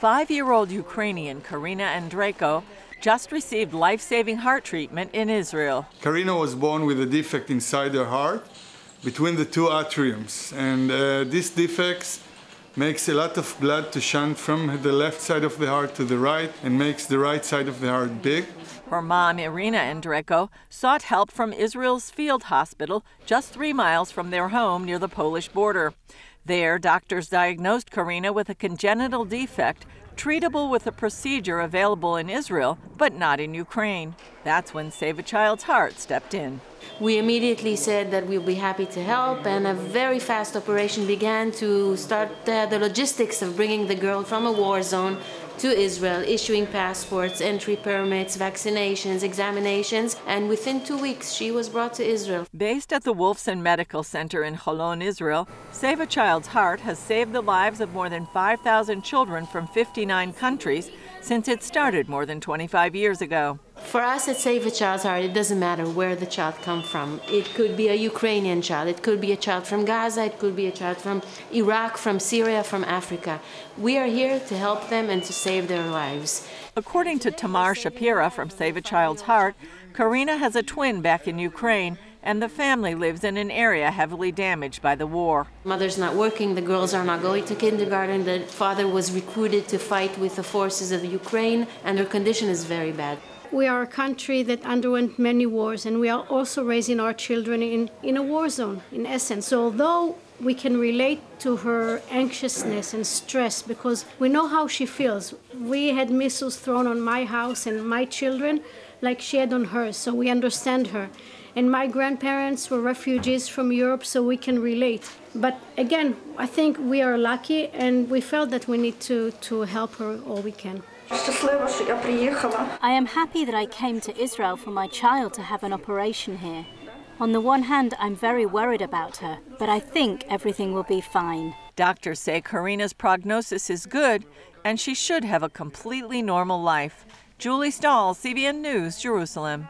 Five year old Ukrainian Karina Andreiko just received life saving heart treatment in Israel. Karina was born with a defect inside her heart between the two atriums, and uh, this defect makes a lot of blood to shunt from the left side of the heart to the right and makes the right side of the heart big. Her mom, Irina Andreiko, sought help from Israel's field hospital just three miles from their home near the Polish border. There, doctors diagnosed Karina with a congenital defect treatable with a procedure available in Israel, but not in Ukraine. That's when Save a Child's Heart stepped in. We immediately said that we'll be happy to help, and a very fast operation began to start uh, the logistics of bringing the girl from a war zone to Israel, issuing passports, entry permits, vaccinations, examinations, and within two weeks she was brought to Israel. Based at the Wolfson Medical Center in Holon, Israel, Save a Child's Heart has saved the lives of more than 5,000 children from 59 countries since it started more than 25 years ago. For us at Save a Child's Heart, it doesn't matter where the child comes from. It could be a Ukrainian child, it could be a child from Gaza, it could be a child from Iraq, from Syria, from Africa. We are here to help them and to save their lives. According to Tamar Shapira from Save a Child's Heart, Karina has a twin back in Ukraine and the family lives in an area heavily damaged by the war. Mother's not working, the girls are not going to kindergarten, the father was recruited to fight with the forces of Ukraine, and her condition is very bad. We are a country that underwent many wars, and we are also raising our children in, in a war zone, in essence. So, although we can relate to her anxiousness and stress because we know how she feels. We had missiles thrown on my house and my children like she had on hers, so we understand her and my grandparents were refugees from Europe, so we can relate. But again, I think we are lucky, and we felt that we need to, to help her all we can. I am happy that I came to Israel for my child to have an operation here. On the one hand, I'm very worried about her, but I think everything will be fine. Doctors say Karina's prognosis is good, and she should have a completely normal life. Julie Stahl, CBN News, Jerusalem.